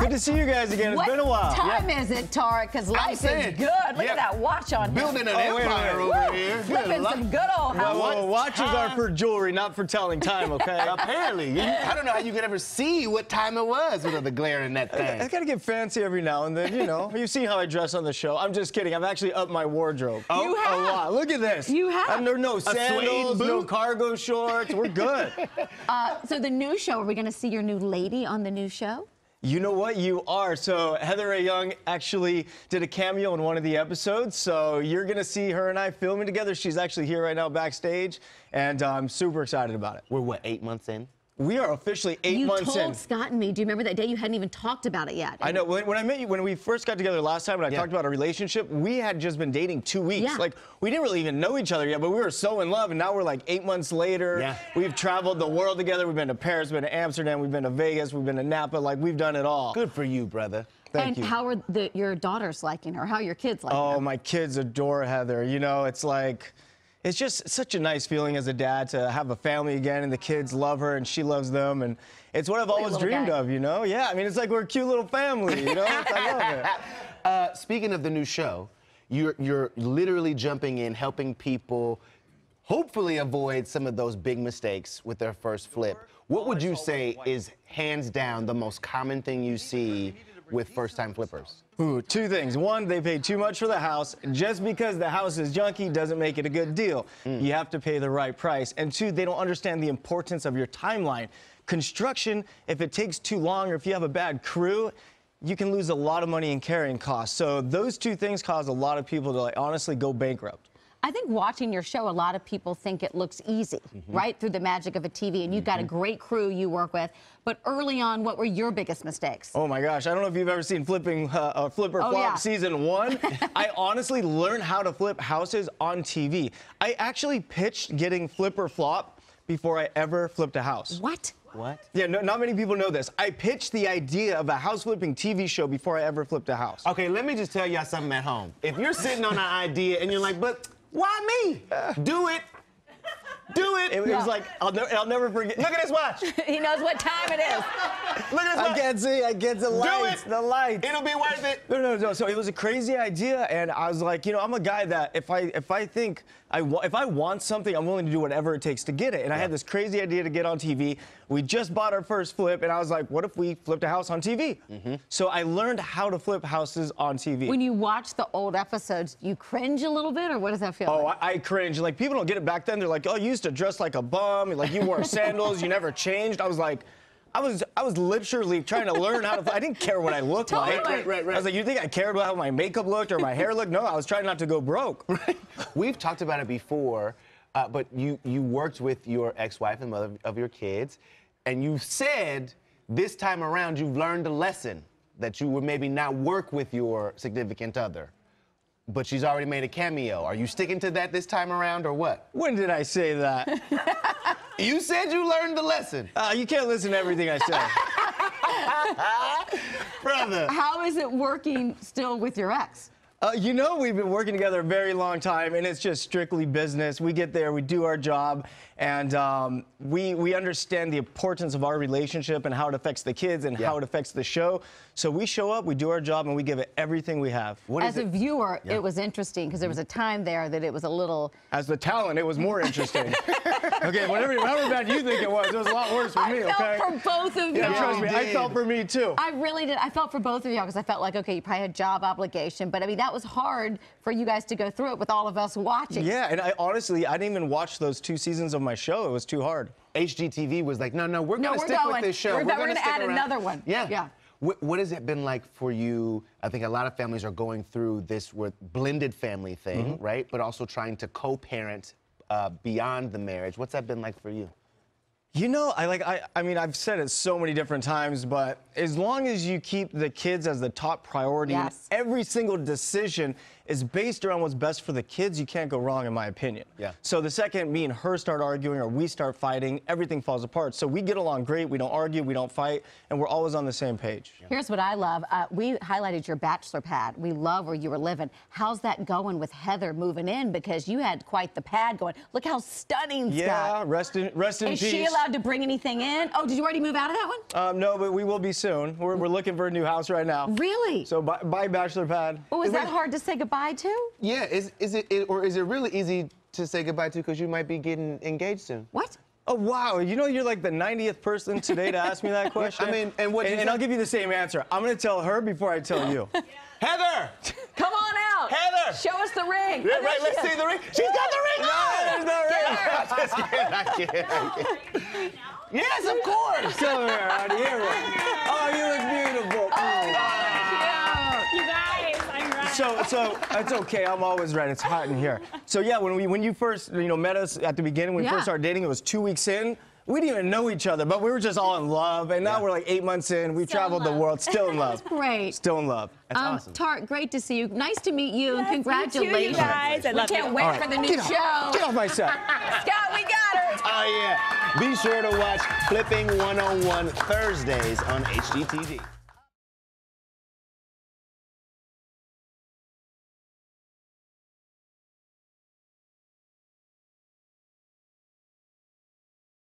Good to see you guys again. It's what been a while. What time is it, Tarek? Because life saying, is good. Look yeah. at that watch on him. Building an Oh, wait a empire minute. over Woo! here. Good Flipping luck. some good old Whoa, house. whoa, watches are for jewelry, not for telling time, okay? Apparently, you- I don't know how you could ever see what time it was with all the glare in that thing. I thing. gotta get fancy every now and then, you know. You've seen how I dress on the show. I'm just kidding. I've actually upped my wardrobe. Oh, You have. A lot. Look at this. You have. And there are no suede sandals, no cargo shorts. We're good. Uh, so the new show, are we going to see your new lady on the new show? You know what? You are. So Heather Rae Young actually did a cameo in one of the episodes. So you're gonna see her and I filming together. She's actually here right now backstage, and uh, I'm super excited about it. We're what, eight months in? We are officially eight you months told. Scott and me. Do you remember that day you hadn't even talked about it yet? I know. When, when I met you, when we first got together last time, and I Yeah. talked about our relationship, we had just been dating two weeks. Yeah. Like we didn't really even know each other yet, but we were so in love. And now we're like eight months later. Yeah. We've traveled the world together. We've been to Paris, we've been to Amsterdam, we've been to Vegas, we've been to Napa. Like we've done it all. Good for you, brother. Thank and you. how are the, your daughters liking her? How are your kids liking Oh, her? my kids adore Heather. You know, it's like, it's just such a nice feeling as a dad to have a family again, and the kids love her, and she loves them, and it's what I've always dreamed guy. of. You know? Yeah. I mean, it's like we're a cute little family. You know? I love it. Uh, speaking of the new show, you're, you're literally jumping in, helping people hopefully avoid some of those big mistakes with their first flip. What would you say is hands down the most common thing you see with first time flippers? Ooh, two things. One, they paid too much for the house. Just because the house is junky doesn't make it a good deal. Mm. You have to pay the right price. And two, they don't understand the importance of your timeline. Construction, if it takes too long or if you have a bad crew, you can lose a lot of money in carrying costs. So those two things cause a lot of people to like honestly go bankrupt. I think watching your show, a lot of people think it looks easy, Mm-hmm. right? Through the magic of a TV, and you've got a great crew you work with. But early on, what were your biggest mistakes? Oh my gosh, I don't know if you've ever seen flipping uh, uh, flip or Oh, flop yeah. season one. I honestly learned how to flip houses on TV. I actually pitched getting flip or flop before I ever flipped a house. What? What? Yeah, no, not many people know this. I pitched the idea of a house flipping TV show before I ever flipped a house. Okay, let me just tell y'all something at home. If you're sitting on an idea and you're like, but why me? Uh. Do it. Do it. It, it was like I'll, ne- I'll never forget. Look at his watch. he knows what time it is. Look at this I can't see. I get the lights. it. The lights. It'll be worth it. No, no, no. So it was a crazy idea, and I was like, you know, I'm a guy that if I if I think I wa- if I want something, I'm willing to do whatever it takes to get it. And I had this crazy idea to get on TV. We just bought our first flip, and I was like, what if we flipped a house on TV? So I learned how to flip houses on TV. When you watch the old episodes, you cringe a little bit, or what does that feel Oh, like? I, I cringe. Like people don't get it back then. They're like, oh, you used to dress like a bum. Like you wore sandals. You never changed. I was like. I was I was literally trying to learn how to. I didn't care what I looked Totally. like. Right, right, right. I was like, you think I cared about how my makeup looked or my hair looked? No, I was trying not to go broke. We've talked about it before, uh, but you you worked with your ex-wife and mother of your kids, and you said this time around you've learned a lesson that you would maybe not work with your significant other, but she's already made a cameo. Are you sticking to that this time around, or what? When did I say that? You said you learned the lesson, Uh, you can't listen to everything I say. brother. How is it working still with your ex? Uh, you know, we've been working together a very long time, and it's just strictly business. We get there, we do our job, and um, we we understand the importance of our relationship and how it affects the kids and Yeah. how it affects the show. So we show up, we do our job, and we give it everything we have. What As is a it? viewer, it was interesting because there was a time there that it was a little. As the talent, it was more interesting. okay, whatever, however bad you think it was, it was a lot worse for me. I felt okay. for both of you. yeah, trust me, you I felt for me too. I really did. I felt for both of y'all because I felt like, okay, you probably had job obligation, but I mean that was hard for you guys to go through it with all of us watching. yeah, and I honestly, I didn't even watch those two seasons of my show. It was too hard. HGTV was like, no, no, we're No, gonna we're stick going. with this show. We're we're gonna gonna stick add around." another one. Yeah. Yeah. What, what has it been like for you? I think a lot of families are going through this with blended family thing, Mm-hmm. right? But also trying to co-parent uh, beyond the marriage. What's that been like for you? You know, I like I I mean I've said it so many different times, but as long as you keep the kids as the top priority, Yes. every single decision is based around what's best for the kids, you can't go wrong, in my opinion. Yeah. So the second me and her start arguing or we start fighting, everything falls apart. So we get along great. We don't argue, we don't fight, and we're always on the same page. Here's what I love. Uh, we highlighted your bachelor pad. We love where you were living. How's that going with Heather moving in? Because you had quite the pad going. Look how stunning, Yeah, Scott. rest in rest in Is peace. she allowed to bring anything in? Oh, did you already move out of that one? Um, no, but we will be soon. We're, we're looking for a new house right now. Really? So buy, buy bachelor pad. Oh, is wait. that hard to say goodbye to? Yeah, is, is it, it- or is it really easy to say goodbye to because you might be getting engaged soon? What? Oh wow! You know you're like the 90th person today to ask me that question. I mean, and what And, and I'll give you the same answer. I'm gonna tell her before I tell you. Heather! Come on out. Heather! Show us the ring. Yeah, Oh, right, let's see the ring. She's got the ring on! there's no ring. Get her. Just kidding, I can't, I can't. Yes, of course. Come here, honey. Here we Oh, you look beautiful. So, so it's okay. I'm always right. It's hot in here. So yeah, when we when you first you know met us at the beginning, when we first started dating, it was two weeks in. We didn't even know each other, but we were just all in love. And now Yeah. we're like eight months in. We've Still in traveled the world, still in love. Great. Still in love. That's um, awesome. Tarek, great to see you. Nice to meet you, and Yes, you too, you congratulations. guys. I we love can't you. wait All right. for the new Get off- show. Get off my set. Scott, we got her. Oh, yeah. Be sure to watch Flipping 101 Thursdays on HGTV.